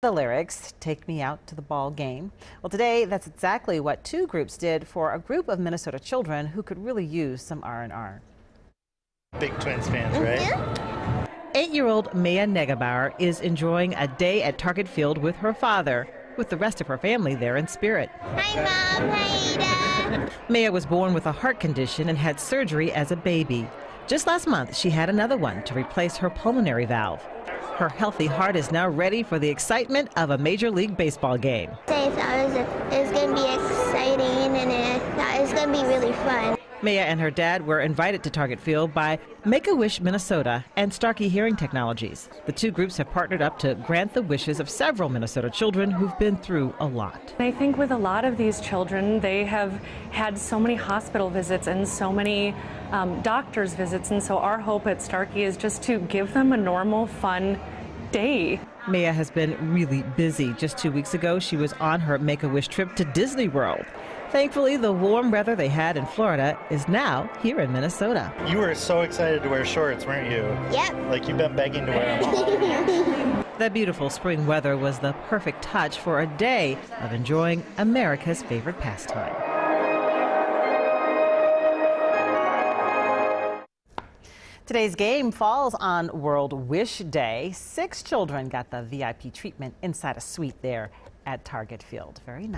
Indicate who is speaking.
Speaker 1: The lyrics, Take Me Out to the Ball Game. Well, today, that's exactly what two groups did for a group of Minnesota children who could really use some R&R.
Speaker 2: Big Twins fans, right? Mm-hmm.
Speaker 1: Eight-year-old Maya Negebauer is enjoying a day at Target Field with her father, with the rest of her family there in spirit.
Speaker 3: Hi, Mom. Hi, Dad.
Speaker 1: Maya was born with a heart condition and had surgery as a baby. Just last month, she had another one to replace her pulmonary valve. Her healthy heart is now ready for the excitement of a Major League Baseball game.
Speaker 3: I thought it was, was going to be exciting and it, it was going to be really fun.
Speaker 1: Maya and her dad were invited to Target Field by Make-A-Wish Minnesota and Starkey Hearing Technologies. The two groups have partnered up to grant the wishes of several Minnesota children who've been through a lot.
Speaker 4: I think with a lot of these children, they have had so many hospital visits and so many um, doctor's visits, and so our hope at Starkey is just to give them a normal, fun day.
Speaker 1: Maya has been really busy. Just two weeks ago, she was on her Make a Wish trip to Disney World. Thankfully, the warm weather they had in Florida is now here in Minnesota.
Speaker 2: You were so excited to wear shorts, weren't you?
Speaker 3: Yep.
Speaker 2: Like you've been begging to wear them.
Speaker 1: that beautiful spring weather was the perfect touch for a day of enjoying America's favorite pastime. Today's game falls on World Wish Day. Six children got the VIP treatment inside a suite there at Target Field. Very nice.